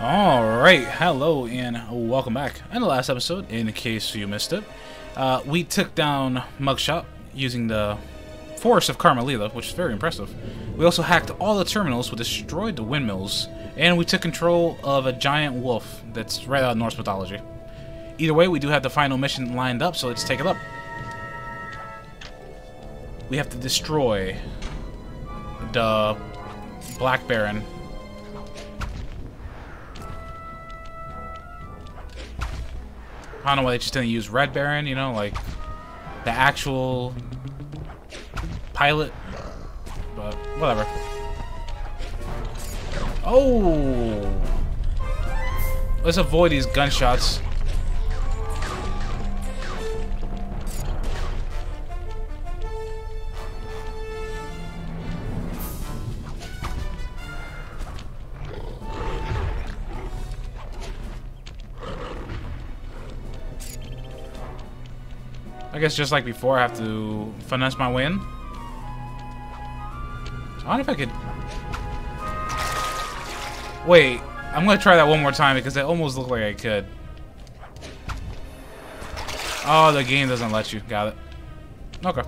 Alright, hello and welcome back. In the last episode, in case you missed it, uh, we took down Mugshot using the Force of Carmelita, which is very impressive. We also hacked all the terminals, we destroyed the windmills, and we took control of a giant wolf that's right out of Norse mythology. Either way, we do have the final mission lined up, so let's take it up. We have to destroy the Black Baron. I don't know why they just didn't use Red Baron, you know, like the actual pilot, but whatever. Oh! Let's avoid these gunshots. I guess just like before, I have to finesse my way in. I wonder if I could... Wait, I'm gonna try that one more time because it almost looked like I could. Oh, the game doesn't let you. Got it. Okay.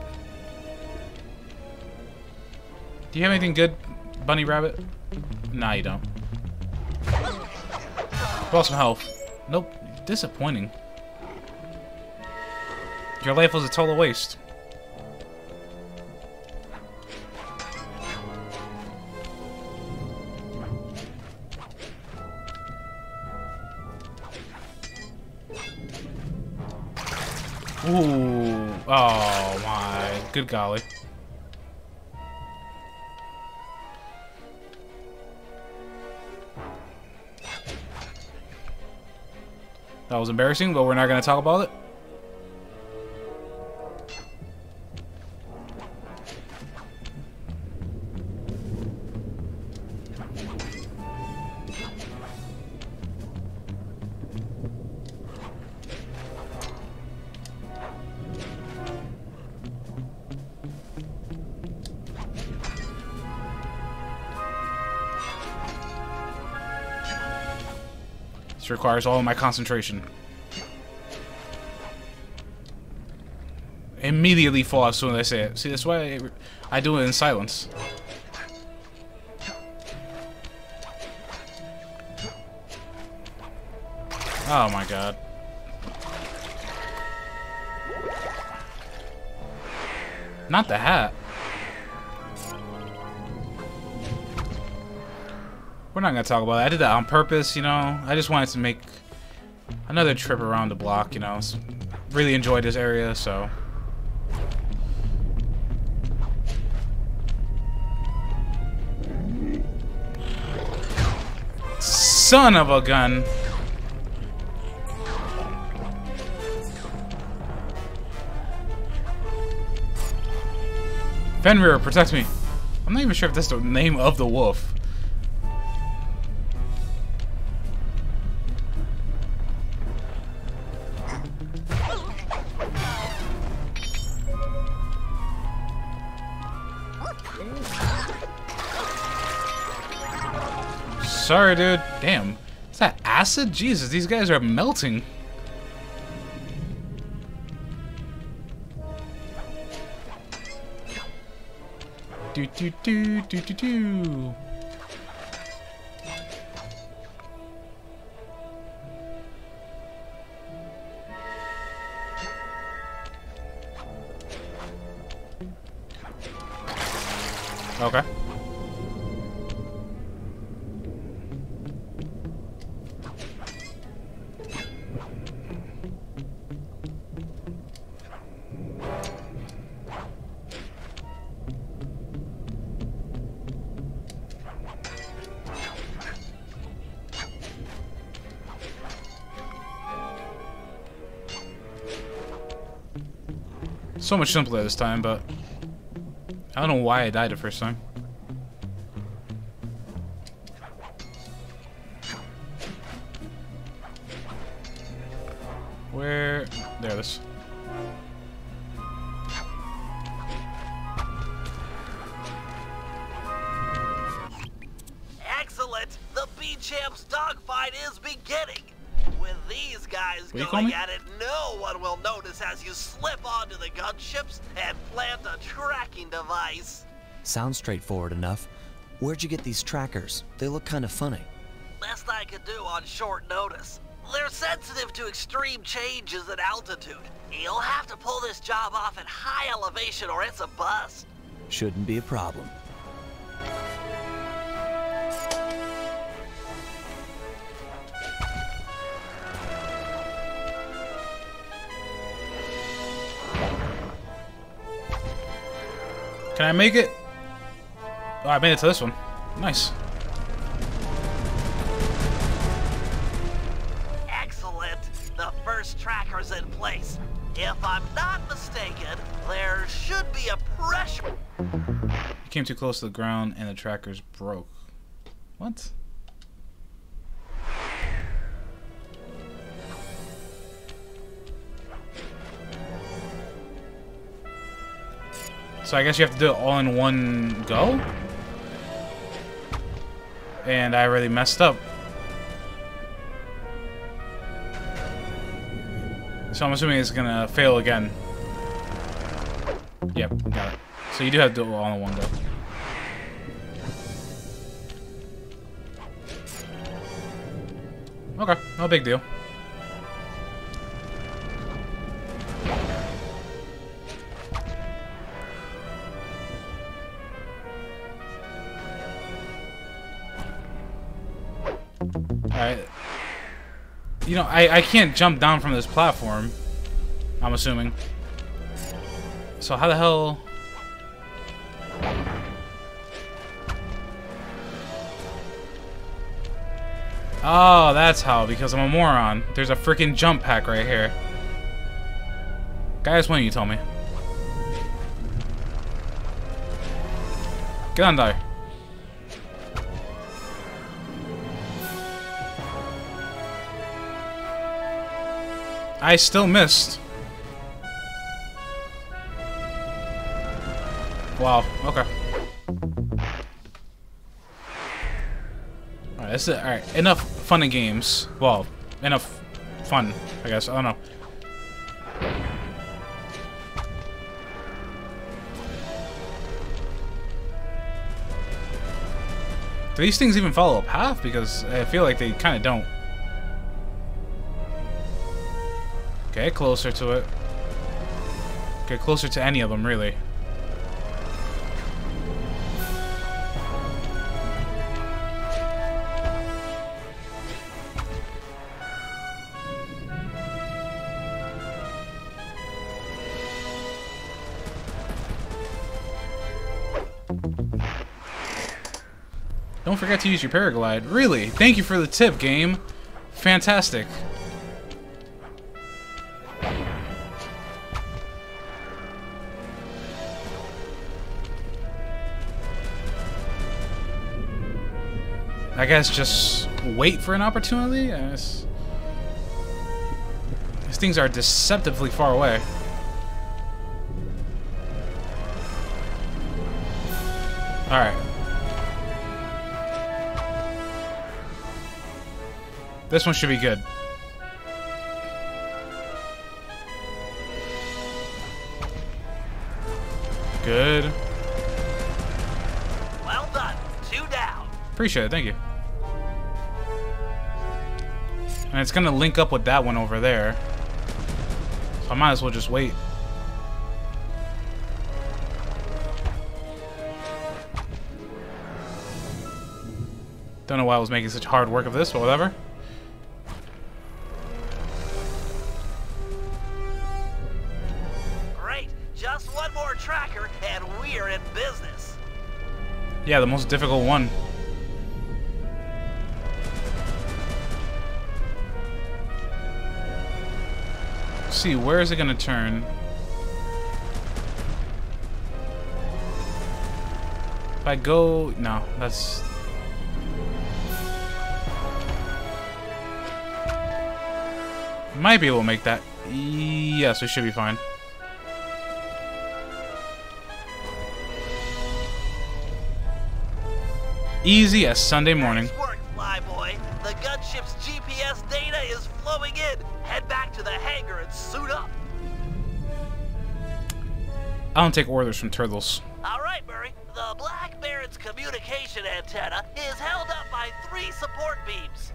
Do you have anything good, Bunny Rabbit? Nah, you don't. Well, some health. Nope. Disappointing. Your life was a total waste. Ooh. Oh my. Good golly. That was embarrassing, but we're not going to talk about it. Requires all my concentration. Immediately fall as soon as I say it. See, that's why I do it in silence. Oh my god. Not the hat. We're not gonna talk about that. I did that on purpose, you know. I just wanted to make another trip around the block, you know. Really enjoyed this area, so. Son of a gun. Fenrir, protect me. I'm not even sure if that's the name of the wolf. Sorry, dude. Damn. Is that acid? Jesus, these guys are melting. Do do do do do do. So much simpler this time, but I don't know why I died the first time. Where? There it is. Excellent! The B-Champ's dog dogfight is beginning. With these guys What do you call going at it, no one will notice as you slip onto the gunships and plant a tracking device. Sounds straightforward enough. Where'd you get these trackers? They look kind of funny. Best I could do on short notice. They're sensitive to extreme changes in altitude. You'll have to pull this job off at high elevation or it's a bust. Shouldn't be a problem. Can I make it? Oh, I made it to this one. Nice. Excellent. The first tracker's in place. If I'm not mistaken, there should be a pressure. You came too close to the ground and the trackers broke. What? So I guess you have to do it all in one go? And I really messed up. So I'm assuming it's gonna fail again. Yep, got it. So you do have to do it all in one go. Okay, no big deal. I, I can't jump down from this platform. I'm assuming. So how the hell... Oh, that's how, because I'm a moron. There's a freaking jump pack right here. Guys, when you tell me. Get on there. I still missed. Wow, okay. Alright, that's it. Alright, enough fun and games. Well, enough fun, I guess. I don't know. Do these things even follow a path? Because I feel like they kind of don't. Okay, closer to it. Get closer to any of them, really. Don't forget to use your paraglide. Really? Thank you for the tip, game. Fantastic. Guess just wait for an opportunity? I guess. These things are deceptively far away. Alright. This one should be good. Good. Well done. Two down. Appreciate it, thank you. And it's gonna link up with that one over there. So I might as well just wait. Don't know why I was making such hard work of this, but whatever. Great. Just one more tracker and we're in business. Yeah, the most difficult one. See, where is it gonna turn? If I go... No, that's... Might be able to make that. Yes, we should be fine. Easy as Sunday morning. Back to the hangar and suit up. I don't take orders from turtles. All right, Murray. The Black Baron's communication antenna is held up by three support beams.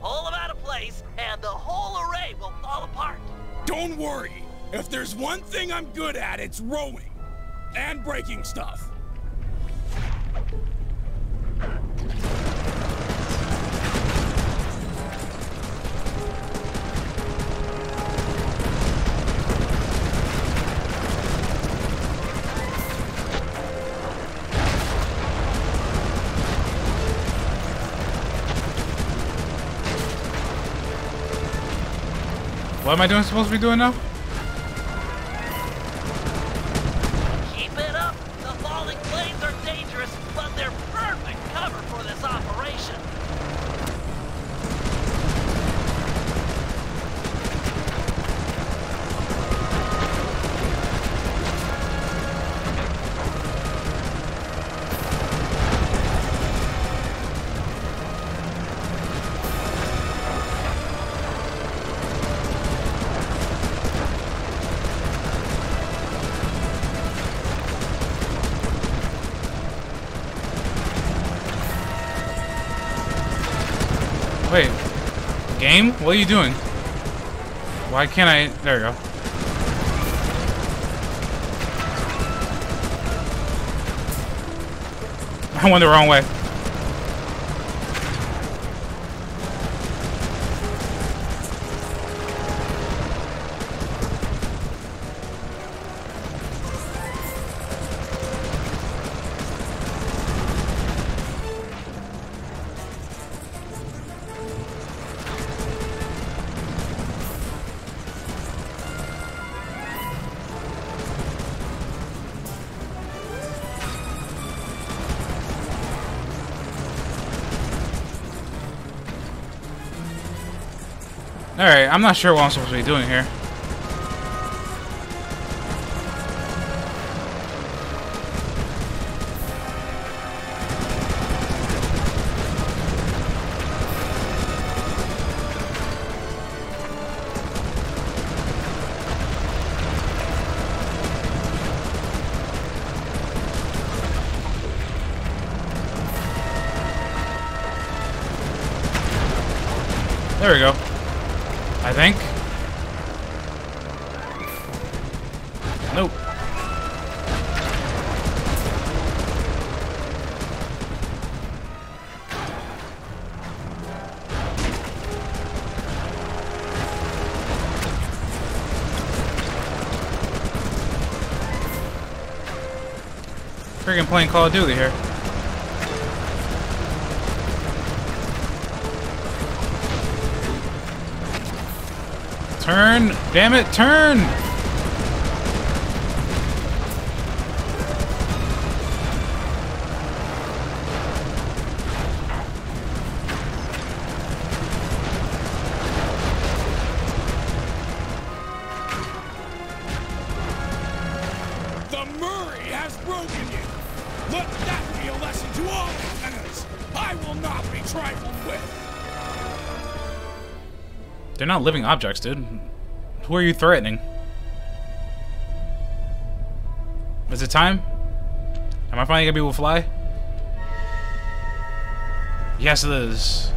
Pull them out of place, and the whole array will fall apart. Don't worry. If there's one thing I'm good at, it's rowing. And breaking stuff. What am I doing supposed to be doing now? What are you doing? Why can't I... There we go. I went the wrong way. Alright, I'm not sure what I'm supposed to be doing here. There we go. I think. Nope. Freaking playing Call of Duty here. Turn! Damn it, turn! The Murray has broken you. Let that be a lesson to all antennas. I will not be trifled with. They're not living objects, dude. Who are you threatening? Is it time? Am I finally gonna be able to fly? Yes, it is.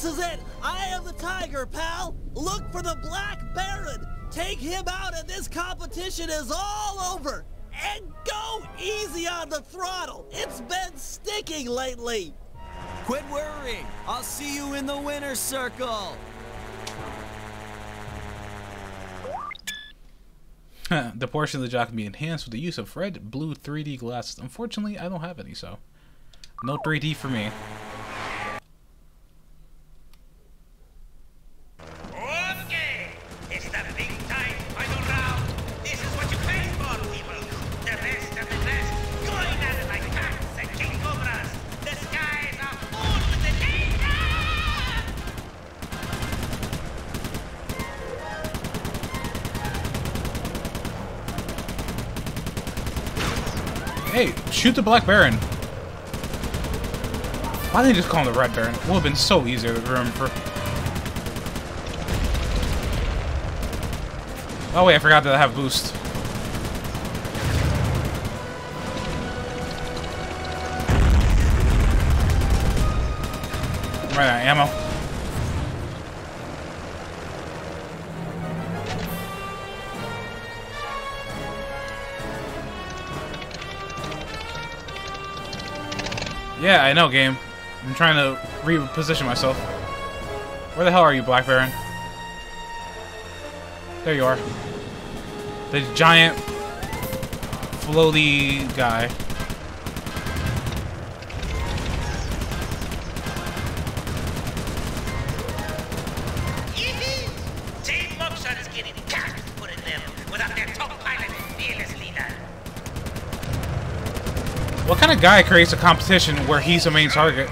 This is it. I am the tiger, pal. Look for the Black Baron. Take him out, and this competition is all over. And go easy on the throttle. It's been sticking lately. Quit worrying. I'll see you in the winner's circle. the portion of the jock can be enhanced with the use of red, blue 3D glasses. Unfortunately, I don't have any, so no 3D for me. Shoot the Black Baron. Why didn't they just call him the Red Baron? It would have been so easier to remember. Oh wait, I forgot that I have boost. Right out ammo. Yeah, I know, game. I'm trying to reposition myself. Where the hell are you, Black Baron? There you are. The giant, floaty guy. What kind of guy creates a competition where he's the main target?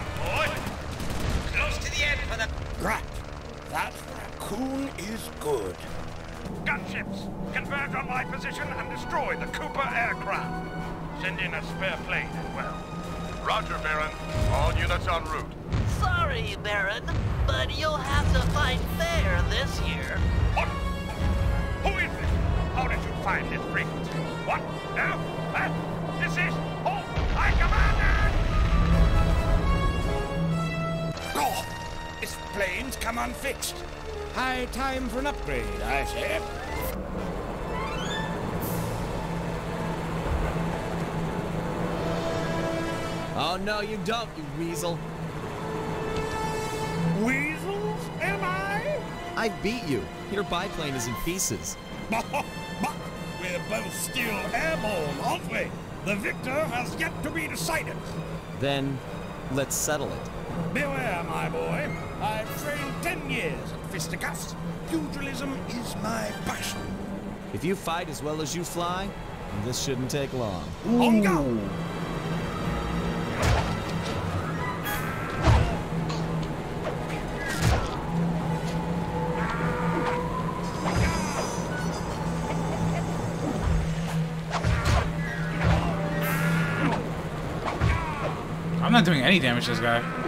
Come unfixed. High time for an upgrade, I say. Oh, no, you don't, you weasel. Weasels, am I? I beat you. Your biplane is in pieces. We're both still airborne, aren't we? The victor has yet to be decided. Then, let's settle it. Beware, my boy. I've trained ten years at fisticuffs. Pugilism is my passion. If you fight as well as you fly, this shouldn't take long. On go! I'm not doing any damage to this guy.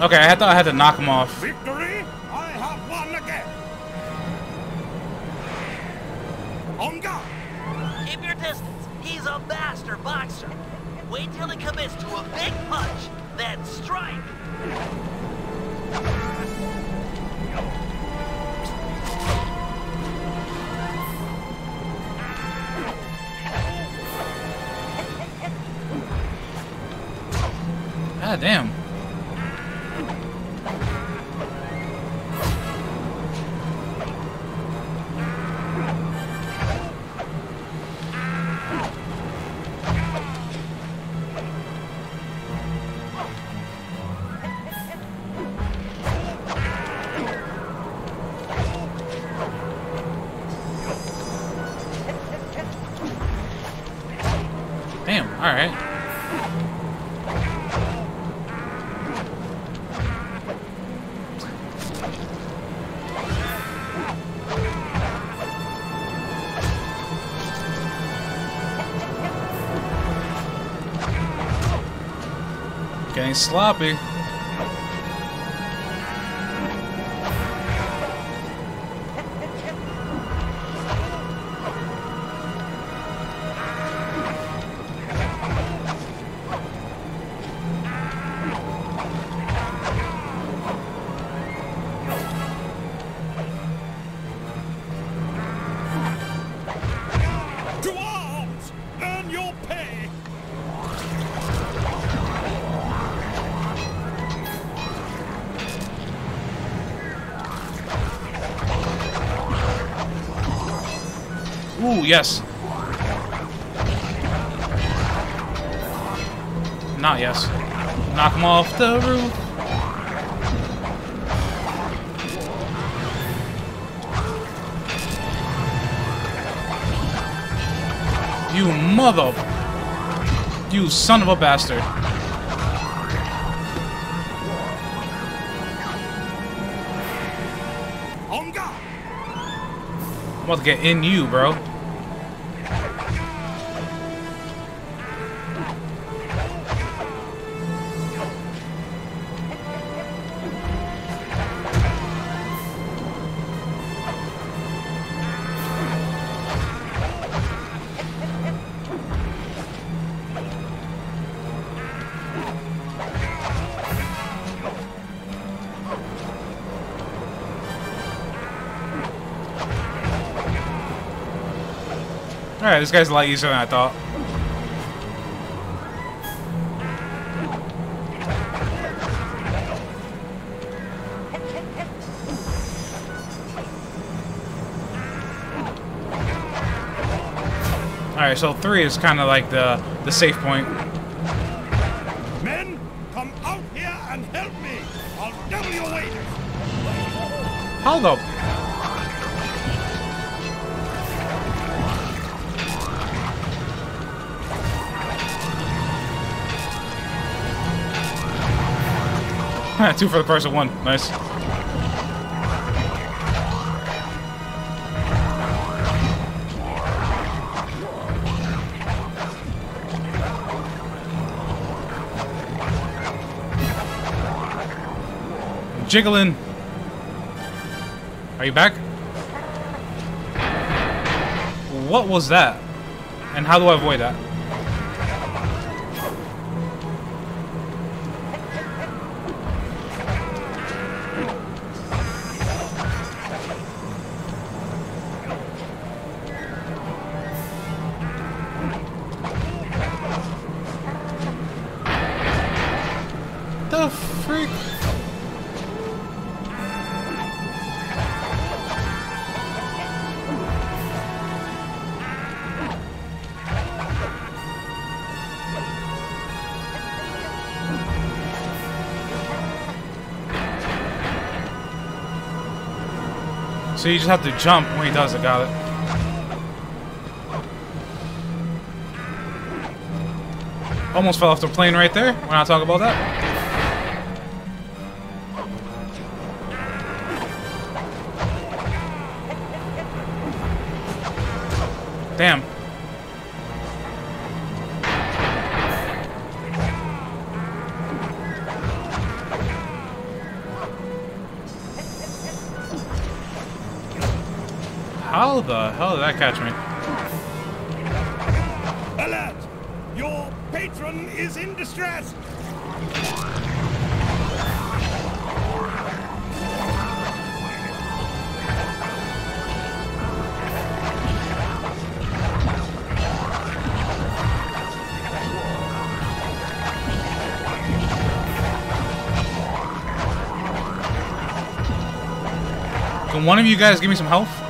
Okay, I thought I had to knock him off. Victory! I have won again! On guard! Keep your distance. He's a master boxer. Wait till he commits to a big punch, then strike. God damn. Damn, sloppy. Ooh, yes. Not yes. Knock him off the roof. You mother You son of a bastard. I'm about to get in you, bro. Alright, this guy's a lot easier than I thought. Alright, so three is kind of like the, the safe point. Men, come out here and help me! I'll double your wages! How the... Two for the price of one. Nice. Jiggling. Are you back? What was that? And how do I avoid that? So you just have to jump when he does it, got it. Almost fell off the plane right there. We're not talking about that. Damn. Hell did that catch me? Alert! Your patron is in distress! Can one of you guys give me some health?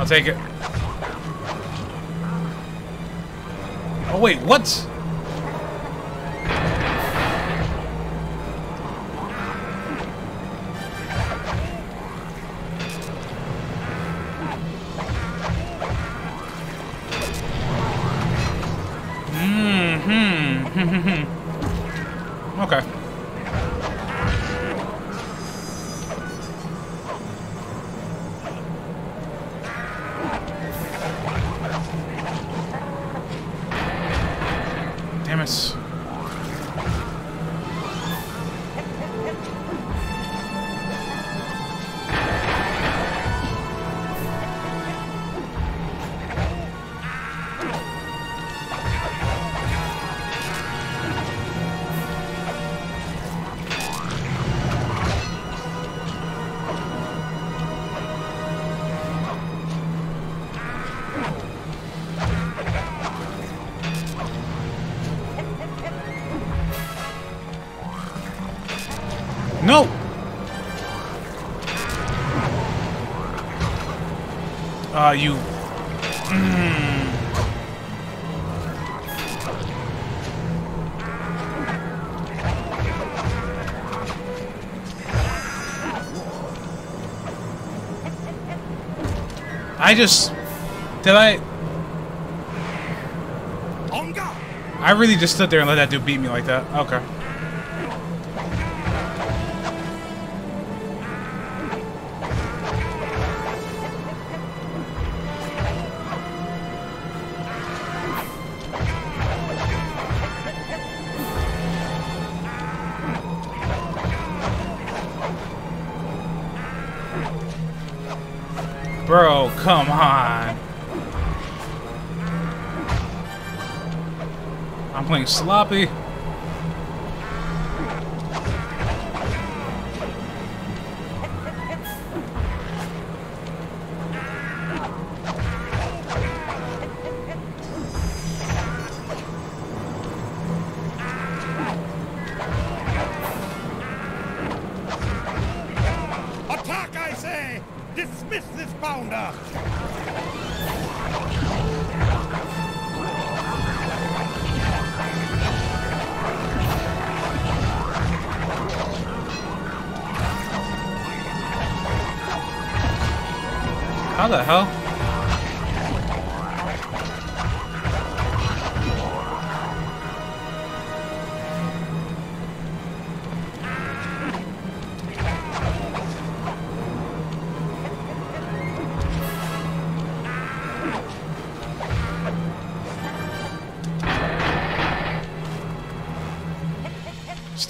I'll take it. Oh wait, what? Uh, you... Mm. I just... Did I... I really just stood there and let that dude beat me like that. Okay. Bro, come on. I'm playing sloppy.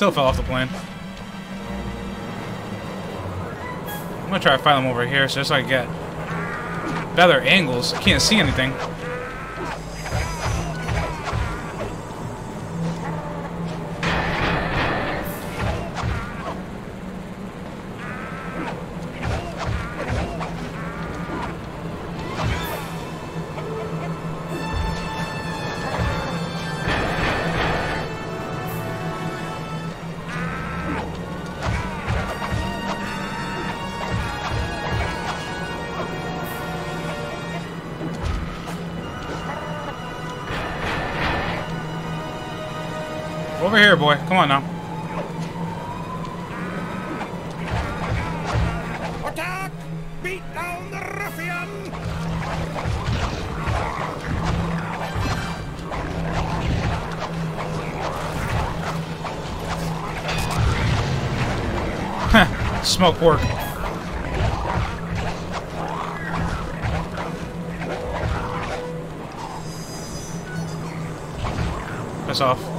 Still fell off the plane. I'm gonna try to find them over here so just so I can get better angles. I can't see anything. Beat down the ruffian! Smoke work. Piss off.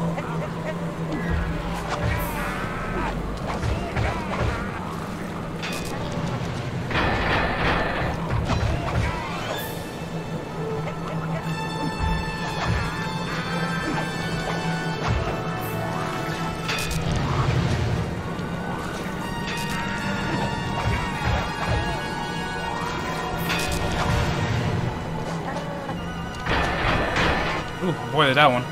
Ooh, that one.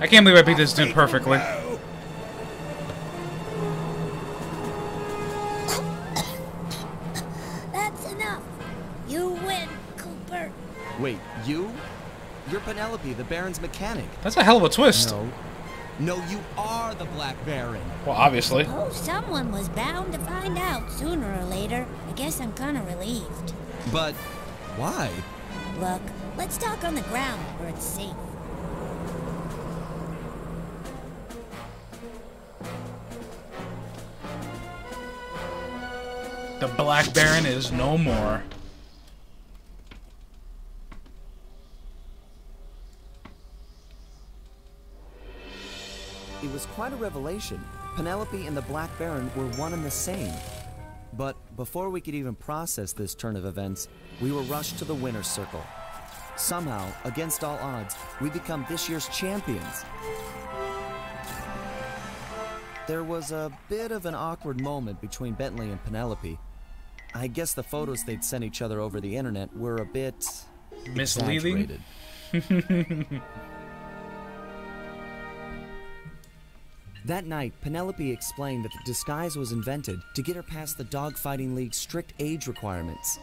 I can't believe I beat this dude perfectly. Penelope, the Baron's mechanic. That's a hell of a twist. No. No, you are the Black Baron. Well, obviously. Oh, someone was bound to find out sooner or later. I guess I'm kind of relieved. But why? Look, let's talk on the ground where it's safe. The Black Baron is no more. It was quite a revelation. Penelope and the Black Baron were one and the same. But before we could even process this turn of events, we were rushed to the winner's circle. Somehow, against all odds, we become this year's champions. There was a bit of an awkward moment between Bentley and Penelope. I guess the photos they'd sent each other over the internet were a bit Misleading? That night, Penelope explained that the disguise was invented to get her past the Dogfighting League's strict age requirements.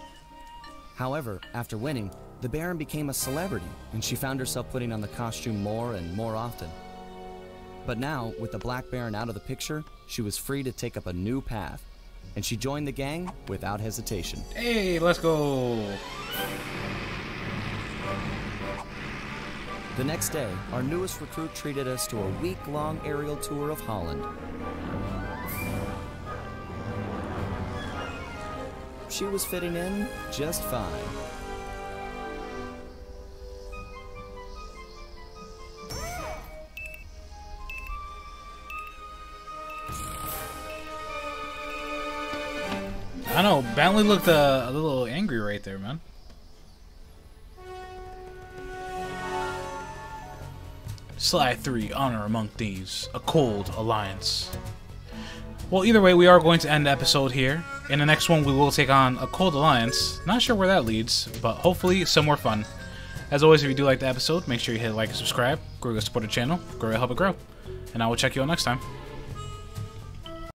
However, after winning, the Baron became a celebrity, and she found herself putting on the costume more and more often. But now, with the Black Baron out of the picture, she was free to take up a new path, and she joined the gang without hesitation. Hey, let's go. The next day, our newest recruit treated us to a week long aerial tour of Holland. She was fitting in just fine. I know, Bentley looked uh, a little angry right there, man. Sly 3, Honor Among Thieves, A Cold Alliance. Well, either way, we are going to end the episode here. In the next one, we will take on A Cold Alliance. Not sure where that leads, but hopefully some more fun. As always, if you do like the episode, make sure you hit like and subscribe. Grow to support the channel, grow to help it grow. And I will check you all next time.